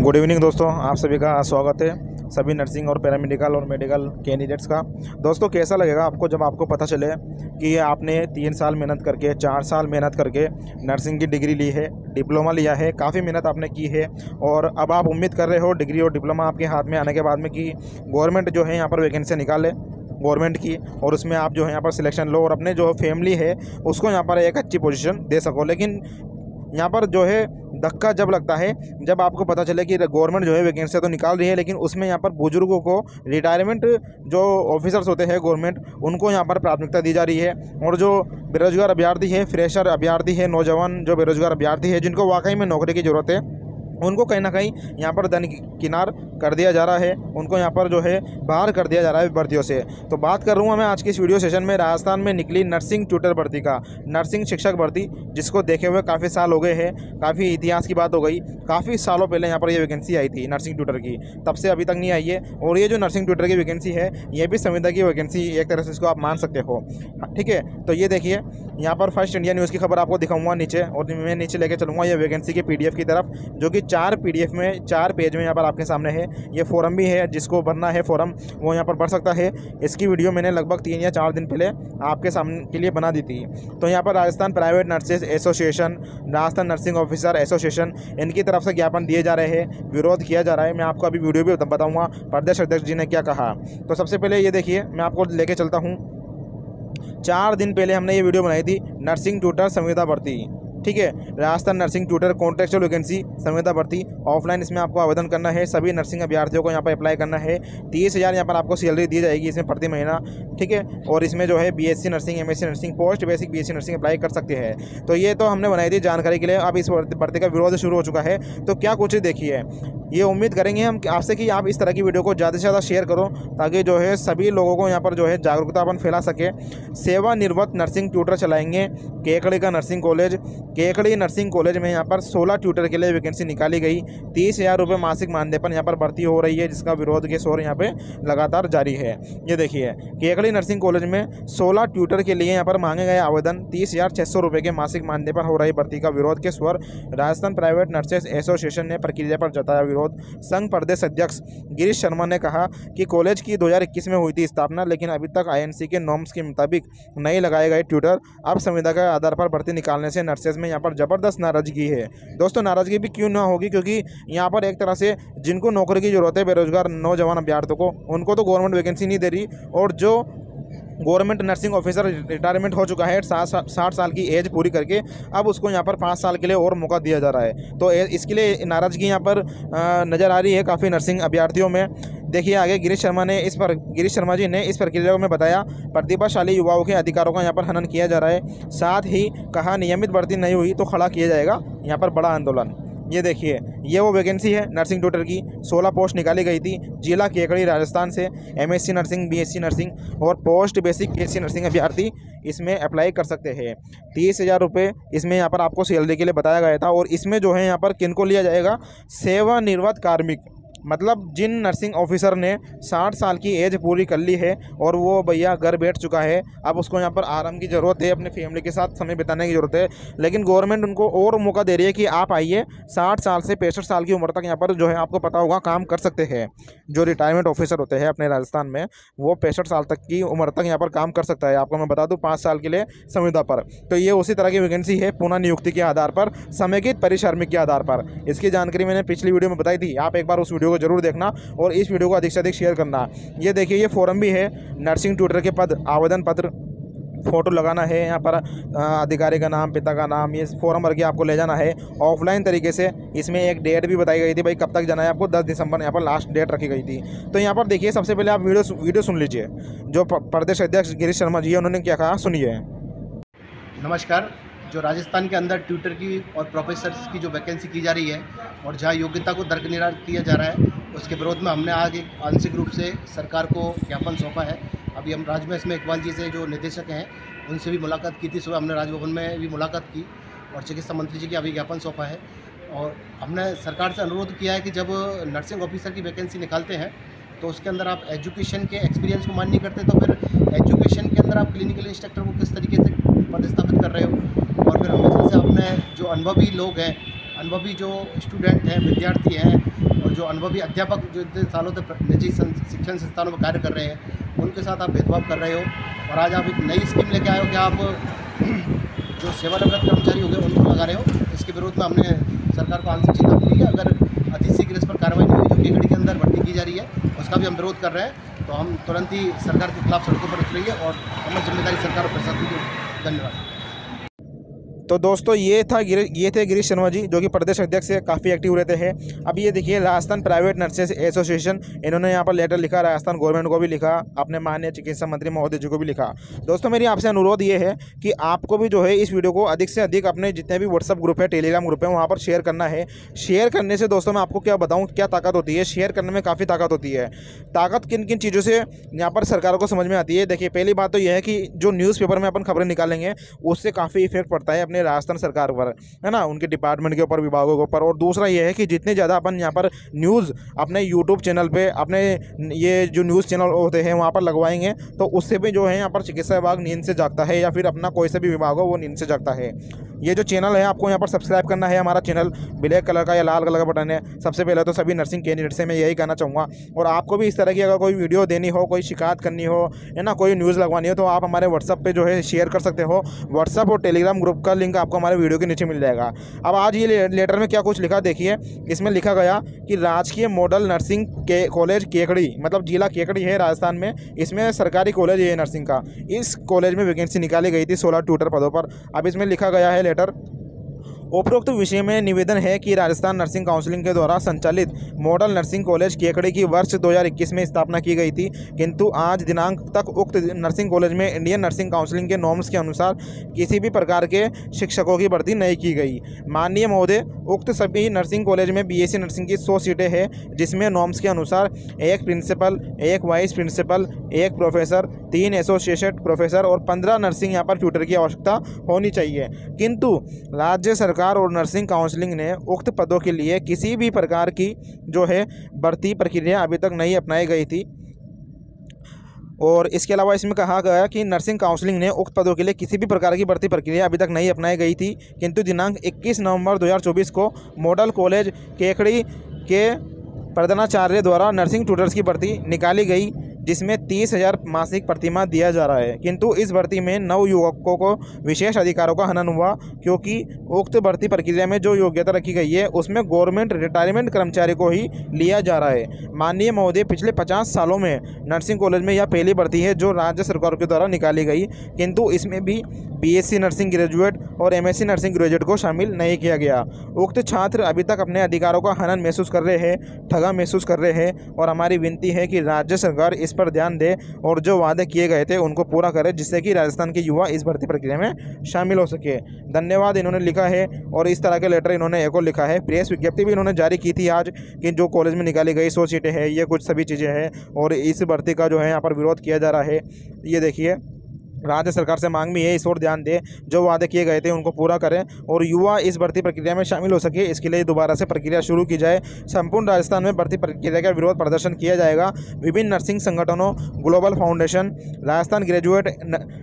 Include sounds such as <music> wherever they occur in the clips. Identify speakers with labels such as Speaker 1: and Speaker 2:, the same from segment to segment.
Speaker 1: Good evening दोस्तों। आप सभी का स्वागत है सभी नर्सिंग और पैरामेडिकल और मेडिकल कैंडिडेट्स का। दोस्तों, कैसा लगेगा आपको जब आपको पता चले कि आपने तीन साल मेहनत करके, चार साल मेहनत करके नर्सिंग की डिग्री ली है डिप्लोमा लिया है, काफ़ी मेहनत आपने की है और अब आप उम्मीद कर रहे हो डिग्री और डिप्लोमा आपके हाथ में आने के बाद में कि गवर्नमेंट जो है यहाँ पर वैकेंसी निकाले गवर्नमेंट की और उसमें आप जो है यहाँ पर सिलेक्शन लो और अपने जो फैमिली है, उसको यहाँ पर एक अच्छी पोजीशन दे सको। लेकिन यहाँ पर जो है धक्का जब लगता है, जब आपको पता चले कि गवर्नमेंट जो है वैकेंसियाँ तो निकाल रही है, लेकिन उसमें यहाँ पर बुज़ुर्गों को रिटायरमेंट जो ऑफिसर्स होते हैं गवर्नमेंट उनको यहाँ पर प्राथमिकता दी जा रही है। और जो बेरोजगार अभ्यर्थी है फ्रेशर अभ्यर्थी है, नौजवान जो बेरोजगार अभ्यर्थी है, जिनको वाकई में नौकरी की ज़रूरत है उनको कहीं ना कहीं यहाँ पर दन किनार कर दिया जा रहा है, उनको यहाँ पर जो है बाहर कर दिया जा रहा है भर्तियों से। तो बात कर रहा हूँ मैं आज की इस वीडियो सेशन में, राजस्थान में निकली नर्सिंग ट्यूटर भर्ती का, नर्सिंग शिक्षक भर्ती, जिसको देखे हुए काफ़ी साल हो गए हैं, काफ़ी इतिहास की बात हो गई, काफ़ी सालों पहले यहाँ पर ये वैकेंसी आई थी नर्सिंग ट्यूटर की, तब से अभी तक नहीं आई है, और ये जो नर्सिंग ट्यूटर की वैकेंसी है, ये भी संविदा की वैकेंसी एक तरह से इसको आप मान सकते हो, ठीक है तो ये देखिए यहाँ पर फ़र्स्ट इंडिया न्यूज़ की खबर आपको दिखाऊँगा नीचे, और मैं नीचे लेके चलूँगा ये वैकेंसी की पीडीएफ की तरफ़, जो कि चार पीडीएफ में, चार पेज में यहाँ पर आपके सामने है। ये फॉरम भी है, जिसको भरना है फॉरम वो यहाँ पर भर सकता है। इसकी वीडियो मैंने लगभग तीन या चार दिन पहले आपके सामने के लिए बना दी थी। तो यहाँ पर Rajasthan private nurses association Rajasthan nursing officer association इनकी तरफ़ से ज्ञापन दिए जा रहे हैं, विरोध किया जा रहा है। मैं आपको अभी वीडियो भी बताऊँगा, प्रदेश अध्यक्ष जी ने क्या कहा। तो सबसे पहले ये देखिए, मैं आपको लेके चलता हूँ। चार दिन पहले हमने ये वीडियो बनाई थी नर्सिंग ट्यूटर संविदा भर्ती। ठीक है? Rajasthan nursing tutor contractual vacancy संविदा भर्ती। ऑफलाइन इसमें आपको आवेदन करना है। सभी नर्सिंग अभ्यर्थियों को यहाँ पर अप्लाई करना है। तीस हज़ार यहाँ पर आपको सैलरी दी जाएगी इसमें प्रति महीना, ठीक है? और इसमें जो है BSc nursing MSc nursing post basic BSc nursing apply कर सकते हैं। तो ये तो हमने बनाई थी जानकारी के लिए। अब इस भर्ती का विरोध शुरू हो चुका है। तो क्या कुछ देखिए? ये उम्मीद करेंगे हम आपसे कि आप इस तरह की वीडियो को ज़्यादा से ज़्यादा शेयर करो, ताकि जो है सभी लोगों को यहाँ पर जो है जागरूकता अपन फैला सके। सेवानिवृत्त नर्सिंग ट्यूटर चलाएँगे। केकड़ी का nursing college Kekri nursing college में यहाँ पर 16 ट्यूटर के लिए वैकेंसी निकाली गई। तीस हज़ार रुपये मासिक मानदेय पर यहाँ पर भर्ती हो रही है, जिसका विरोध के शोर यहाँ पे लगातार जारी है। ये देखिए, केकड़ी नर्सिंग कॉलेज में सोलह ट्यूटर के लिए यहाँ पर मांगे गए आवेदन। तीस हज़ार छः सौ रुपये के मासिक मानदेय पर हो रही भर्ती का विरोध के स्वर राजस्थान प्राइवेट नर्सेज एसोसिएशन ने प्रक्रिया पर जताया विरोध। संघ प्रदेश अध्यक्ष गिरीश शर्मा ने कहा कि कॉलेज की 2021 में हुई थी स्थापना, लेकिन अभी तक आईएनसी के नॉर्म्स के मुताबिक नहीं लगाए गए ट्यूटर। अब संविदा के आधार पर भर्ती निकालने से नर्सेज में यहाँ पर ज़बरदस्त नाराज़गी है। दोस्तों, नाराज़गी भी क्यों ना होगी? क्योंकि यहाँ पर एक तरह से जिनको नौकरी की ज़रूरत है, बेरोजगार नौजवान अभ्यार्थियों को, उनको तो गवर्नमेंट वैकेंसी नहीं दे रही और जो गवर्नमेंट नर्सिंग ऑफिसर रिटायरमेंट हो चुका है साठ साठ साल की एज पूरी करके, अब उसको यहाँ पर पाँच साल के लिए और मौका दिया जा रहा है। तो इसके लिए नाराज़गी यहाँ पर नज़र आ रही है काफ़ी नर्सिंग अभ्यर्थियों में। देखिए आगे गिरीश शर्मा ने इस पर, गिरीश शर्मा जी ने इस प्रक्रिया में बताया, प्रतिभाशाली युवाओं के अधिकारों का यहाँ पर हनन किया जा रहा है। साथ ही कहा, नियमित भर्ती नहीं हुई तो खड़ा किया जाएगा। यहाँ पर बड़ा आंदोलन। ये देखिए, ये वो वैकेंसी है नर्सिंग ट्यूटर की। 16 पोस्ट निकाली गई थी, जिला केकड़ी राजस्थान से एमएससी नर्सिंग बीएससी नर्सिंग और पोस्ट बेसिक बीएससी नर्सिंग अभ्यर्थी इसमें अप्लाई कर सकते हैं। तीस हज़ार रुपये इसमें यहाँ पर आपको सैलरी के लिए बताया गया था और इसमें जो है यहाँ पर किन को लिया जाएगा? सेवानिर्वत कार्मिक। मतलब जिन नर्सिंग ऑफिसर ने साठ साल की एज पूरी कर ली है और वो भैया घर बैठ चुका है, अब उसको यहाँ पर आराम की ज़रूरत है, अपने फैमिली के साथ समय बिताने की ज़रूरत है। लेकिन गवर्नमेंट उनको और मौका दे रही है कि आप आइए, साठ साल से पैंसठ साल की उम्र तक यहाँ पर जो है आपको पता होगा काम कर सकते हैं। जो रिटायरमेंट ऑफिसर होते हैं अपने राजस्थान में, वो पैंसठ साल तक की उम्र तक यहाँ पर काम कर सकता है। आपको मैं बता दूँ, पाँच साल के लिए संविदा पर। तो ये उसी तरह की वैकेंसी है पुनः नियुक्ति के आधार पर, समेकित परिश्रमिक के आधार पर। इसकी जानकारी मैंने पिछली वीडियो में बताई थी। आप एक बार उस वीडियो को ज़रूर देखना और इस वीडियो को अधिक से अधिक शेयर करना। ये देखिए, ये फॉरम भी है नर्सिंग ट्यूटर के पद, आवेदन पत्र फ़ोटो लगाना है यहाँ पर अधिकारी का नाम, पिता का नाम, ये फॉर्म भर के आपको ले जाना है। ऑफलाइन तरीके से इसमें एक डेट भी बताई गई थी भाई, कब तक जाना है आपको? 10 दिसंबर, यहाँ पर लास्ट डेट रखी गई थी। तो यहाँ पर देखिए, सबसे पहले आप वीडियो वीडियो सुन लीजिए। जो प्रदेश अध्यक्ष गिरीश शर्मा जी है, उन्होंने क्या कहा? सुनिए।
Speaker 2: नमस्कार जो राजस्थान के अंदर ट्यूटर की और प्रोफेसर की जो वैकेंसी की जा रही है और जहाँ योग्यता को दरकिनार किया जा रहा है, उसके विरोध में हमने आज एक आंशिक रूप से सरकार को ज्ञापन सौंपा है। अभी हम राजमहल में इकबाल जी से जो निदेशक हैं, उनसे भी मुलाकात की थी। सुबह हमने राजभवन में भी मुलाकात की और चिकित्सा मंत्री जी की अभी ज्ञापन सौंपा है। और हमने सरकार से अनुरोध किया है कि जब नर्सिंग ऑफिसर की वैकेंसी निकालते हैं तो उसके अंदर आप एजुकेशन के एक्सपीरियंस को मान नहीं करते तो फिर एजुकेशन के अंदर आप क्लिनिकल इंस्ट्रक्टर को किस तरीके से पदस्थापित कर रहे हो और फिर हमेशा से अपने जो अनुभवी लोग हैं, अनुभवी जो स्टूडेंट हैं, विद्यार्थी हैं और जो अनुभवी अध्यापक जो इतने सालों तक निजी शिक्षण संस्थानों में कार्य कर रहे हैं, उनके साथ आप भेदभाव कर रहे हो और आज आप एक नई स्कीम लेके आए हो कि आप <clears throat> जो सेवानिवृत्त कर्मचारी हो गए उनको लगा रहे हो। इसके विरोध में हमने सरकार को आंसर चेतावनी दी है अगर अतिशीघ्र इस पर कार्रवाई नहीं हुई, जो केकड़ी के अंदर भर्ती की जा रही है, उसका भी हम विरोध कर रहे हैं। तो हम तुरंत ही सरकार के खिलाफ सड़कों पर उतरेंगे और हमारी ज़िम्मेदारी सरकार और प्रशासन की धन्यवाद।
Speaker 1: तो दोस्तों, ये था ये थे गिरीश शर्मा जी, जो कि प्रदेश अध्यक्ष से काफ़ी एक्टिव रहते हैं। अब ये देखिए, राजस्थान प्राइवेट नर्सेज एसोसिएशन इन्होंने यहाँ पर लेटर लिखा, राजस्थान गवर्नमेंट को भी लिखा, अपने माननीय चिकित्सा मंत्री महोदय जी को भी लिखा। दोस्तों, मेरी आपसे अनुरोध ये है कि आपको भी जो है इस वीडियो को अधिक से अधिक अपने जितने भी व्हाट्सअप ग्रुप है टेलीग्राम ग्रुप है, वहाँ पर शेयर करना है। शेयर करने से, दोस्तों, मैं आपको क्या बताऊँ, क्या ताकत होती है? शेयर करने में काफ़ी ताकत होती है। ताकत किन किन चीज़ों से यहाँ पर सरकार को समझ में आती है? देखिए, पहली बात तो यह है कि जो न्यूज़पेपर में अपन खबरें निकालेंगे, उससे काफ़ी इफ़ेक्ट पड़ता है अपने अपने राजस्थान सरकार पर, है ना? उनके डिपार्टमेंट के ऊपर, विभागों के ऊपर। और दूसरा ये है कि जितने ज़्यादा अपन यहाँ पर न्यूज़ अपने यूट्यूब चैनल पर अपने ये जो न्यूज़ चैनल होते हैं, वहाँ पर लगवाएँगे तो उससे भी जो है यहाँ पर चिकित्सा विभाग नींद से जागता है, या फिर अपना कोई सा भी विभाग हो, वो नींद से जागता है। ये जो चैनल है, आपको यहाँ पर सब्सक्राइब करना है हमारा चैनल ब्लैक कलर का या लाल कलर का बटन है। सबसे पहले तो सभी नर्सिंग कैंडिडेट से मैं यही कहना चाहूँगा, और आपको भी इस तरह की अगर कोई वीडियो देनी हो, कोई शिकायत करनी हो, है ना? कोई न्यूज़ लगवानी हो तो आप हमारे व्हाट्सअप पर जो है शेयर कर सकते हो। व्हाट्सअप और टेलीग्राम ग्रुप का लिंक आपको हमारे वीडियो के नीचे मिल जाएगा। अब आज ये लेटर में क्या कुछ लिखा, देखिए। इसमें लिखा गया कि राजकीय मॉडल नर्सिंग के कॉलेज केकड़ी मतलब जिला केकड़ी है राजस्थान में। इसमें सरकारी कॉलेज है नर्सिंग का। इस कॉलेज में वैकेंसी निकाली गई थी सोलह ट्यूटर पदों पर। अब इसमें लिखा गया है लेटर उपरोक्त विषय में निवेदन है कि राजस्थान नर्सिंग काउंसिलिंग के द्वारा संचालित मॉडल नर्सिंग कॉलेज केकड़ी की वर्ष 2021 में स्थापना की गई थी। किंतु आज दिनांक तक उक्त नर्सिंग कॉलेज में इंडियन नर्सिंग काउंसिलिंग के नॉर्म्स के अनुसार किसी भी प्रकार के शिक्षकों की भर्ती नहीं की गई। माननीय महोदय, उक्त सभी नर्सिंग कॉलेज में बीएससी नर्सिंग की सौ सीटें हैं, जिसमें नॉर्म्स के अनुसार एक प्रिंसिपल एक वाइस प्रिंसिपल एक प्रोफेसर तीन एसोसिएट प्रोफेसर और पंद्रह नर्सिंग यहाँ पर ट्यूटर की आवश्यकता होनी चाहिए। किंतु राज्य सरकार सरकार और नर्सिंग काउंसलिंग ने उक्त पदों के लिए किसी भी प्रकार की जो है भर्ती प्रक्रिया अभी तक नहीं अपनाई गई थी। और इसके अलावा इसमें कहा गया कि नर्सिंग काउंसलिंग ने उक्त पदों के लिए किसी भी प्रकार की भर्ती प्रक्रिया अभी तक नहीं अपनाई गई थी। किंतु दिनांक 21 नवंबर 2024 को मॉडल कॉलेज केकड़ी के प्रधानाचार्य द्वारा नर्सिंग ट्यूटर्स की भर्ती निकाली गई। जिसमें तीस हज़ार मासिक प्रतिमा दिया जा रहा है। किंतु इस भर्ती में नव युवकों को विशेष अधिकारों का हनन हुआ, क्योंकि उक्त भर्ती प्रक्रिया में जो योग्यता रखी गई है, उसमें गवर्नमेंट, रिटायरमेंट कर्मचारी को ही लिया जा रहा है। माननीय महोदय, पिछले पचास सालों में नर्सिंग कॉलेज में यह पहली भर्ती है जो राज्य सरकार के द्वारा निकाली गई। किंतु इसमें भी बीएससी नर्सिंग ग्रेजुएट और एमएससी नर्सिंग ग्रेजुएट को शामिल नहीं किया गया। उक्त छात्र अभी तक अपने अधिकारों का हनन महसूस कर रहे हैं, ठगा महसूस कर रहे हैं और हमारी विनती है कि राज्य सरकार इस पर ध्यान दे और जो वादे किए गए थे उनको पूरा करे जिससे कि राजस्थान के युवा इस भर्ती प्रक्रिया में शामिल हो सके। धन्यवाद इन्होंने लिखा है और इस तरह के लेटर इन्होंने एक और लिखा है। प्रेस विज्ञप्ति भी इन्होंने जारी की थी आज कि जो कॉलेज में निकाली गई सौ सीटें हैं, ये कुछ सभी चीज़ें हैं और इस भर्ती का जो है यहाँ पर विरोध किया जा रहा है। ये देखिए राज्य सरकार से मांग भी है, इस ओर ध्यान दें। जो वादे किए गए थे, उनको पूरा करें और युवा इस भर्ती प्रक्रिया में शामिल हो सके। इसके लिए दोबारा से प्रक्रिया शुरू की जाए। संपूर्ण राजस्थान में भर्ती प्रक्रिया का विरोध प्रदर्शन किया जाएगा। विभिन्न नर्सिंग संगठनों, global foundation, Rajasthan graduate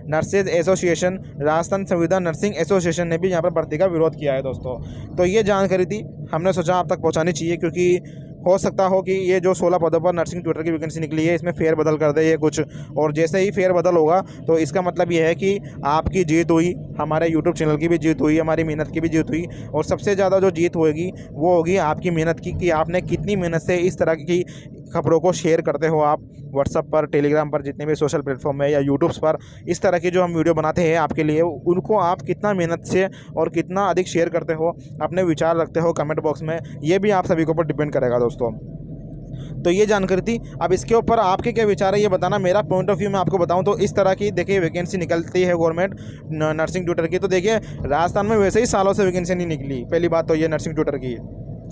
Speaker 1: nurses association, Rajasthan संविधान नर्सिंग एसोसिएशन ने भी यहाँ पर भर्ती का विरोध किया है, दोस्तों। तो ये जानकारी थी। हमने सोचा आप तक पहुँचानी चाहिए, क्योंकि हो सकता हो कि ये जो सोलह पदों पर नर्सिंग ट्यूटर की वैकेंसी निकली है, इसमें फेयर बदल कर दे ये कुछ। और जैसे ही फेयर बदल होगा तो इसका मतलब ये है कि आपकी जीत हुई, हमारे यूट्यूब चैनल की भी जीत हुई, हमारी मेहनत की भी जीत हुई। और सबसे ज़्यादा जो जीत होगी, वो होगी आपकी मेहनत की, कि आपने कितनी मेहनत से इस तरह की खबरों को शेयर करते हो आप व्हाट्सअप पर टेलीग्राम पर, जितने भी सोशल प्लेटफॉर्म है या यूट्यूब्स पर, इस तरह की जो हम वीडियो बनाते हैं आपके लिए, उनको आप कितना मेहनत से और कितना अधिक शेयर करते हो, अपने विचार रखते हो कमेंट बॉक्स में, ये भी आप सभी के ऊपर डिपेंड करेगा दोस्तों। तो ये जानकारी थी, अब इसके ऊपर आपके क्या विचार है, ये बताना मेरा पॉइंट ऑफ़ व्यू मैं आपको बताऊँ तो इस तरह की देखिए वैकेंसी निकलती है गवर्नमेंट नर्सिंग ट्यूटर की तो देखिए, राजस्थान में वैसे ही सालों से वैकेंसी नहीं निकली, पहली बात तो ये नर्सिंग ट्यूटर की।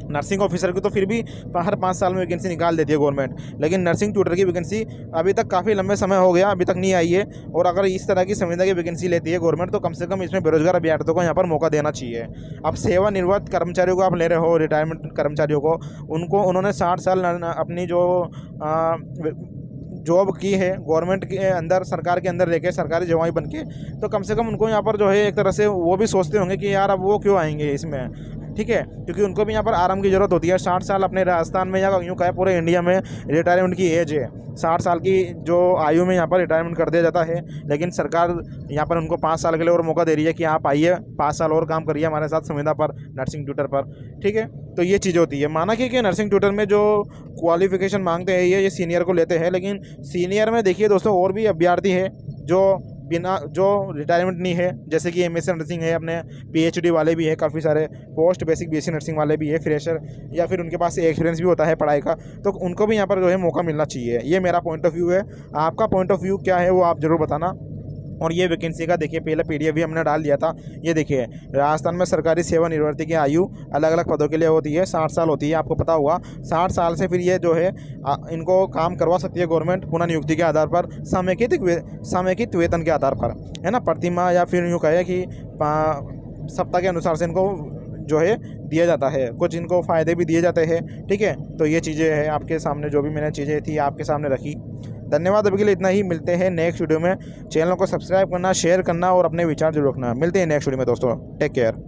Speaker 1: नर्सिंग ऑफिसर की तो फिर भी हर पाँच साल में वैकेंसी निकाल देती है गवर्नमेंट। लेकिन नर्सिंग ट्यूटर की वैकेंसी अभी तक काफ़ी लंबे समय हो गया, अभी तक नहीं आई है। और अगर इस तरह की संविधा की वैकेंसी लेती है गवर्नमेंट तो कम से कम इसमें बेरोजगार अभ्यर्थियों को यहाँ पर मौका देना चाहिए। अब सेवानिवृत्त कर्मचारियों को आप ले रहे हो रिटायरमेंट कर्मचारियों को, उनको, उन्होंने साठ साल अपनी जो जॉब की है, गवर्नमेंट के अंदर, सरकार के अंदर रह सरकारी जवाई बन के तो कम से कम उनको यहाँ पर जो है एक तरह से वो भी सोचते होंगे कि यार अब वो क्यों आएँगे इसमें? ठीक है? क्योंकि उनको भी यहाँ पर आराम की ज़रूरत होती है। साठ साल अपने राजस्थान में या यूँ कहे पूरे इंडिया में रिटायरमेंट की एज है। साठ साल की जो आयु में यहाँ पर रिटायरमेंट कर दिया जाता है। लेकिन सरकार यहाँ पर उनको पाँच साल के लिए और मौका दे रही है कि आप आइए पाँच साल और काम करिए हमारे साथ संविदा पर नर्सिंग ट्यूटर पर। ठीक है? तो ये चीज़ होती है। माना कि, कि नर्सिंग ट्यूटर में जो क्वालिफिकेशन मांगते हैं ये ये सीनियर को लेते हैं। लेकिन सीनियर में देखिए दोस्तों और भी अभ्यर्थी है जो बिना, जो रिटायरमेंट नहीं है, जैसे कि एम नर्सिंग है, अपने पीएचडी वाले भी है, काफ़ी सारे पोस्ट बेसिक बीएससी नर्सिंग वाले भी है फ्रेशर या फिर उनके पास एक्सपीरियंस भी होता है पढ़ाई का तो उनको भी यहाँ पर जो है मौका मिलना चाहिए। ये मेरा पॉइंट ऑफ़ व्यू है। आपका पॉइंट ऑफ़ व्यू क्या है, वो आप ज़रूर बताना। और ये वैकेंसी का देखिए, पहले पीडीएफ भी हमने डाल दिया था। ये देखिए, राजस्थान में सरकारी सेवा निर्वृत्ति की आयु अलग अलग पदों के लिए होती है, साठ साल होती है, आपको पता होगा। साठ साल से फिर ये जो है इनको काम करवा सकती है गवर्नमेंट पुनः नियुक्ति के आधार पर, समेकित समेकित वेतन के आधार पर, है ना? प्रतिमा या फिर यूँ कहे कि सप्ताह के अनुसार से इनको जो है, दिया जाता है। कुछ इनको फ़ायदे भी दिए जाते हैं, ठीक है? तो ये चीज़ें हैं, आपके सामने जो भी मैंने चीज़ें थी, आपके सामने रखी। धन्यवाद अभी के लिए इतना ही। मिलते हैं नेक्स्ट वीडियो में। चैनल को सब्सक्राइब करना शेयर करना और अपने विचार ज़रूर रखना। मिलते हैं नेक्स्ट वीडियो में दोस्तों। Take care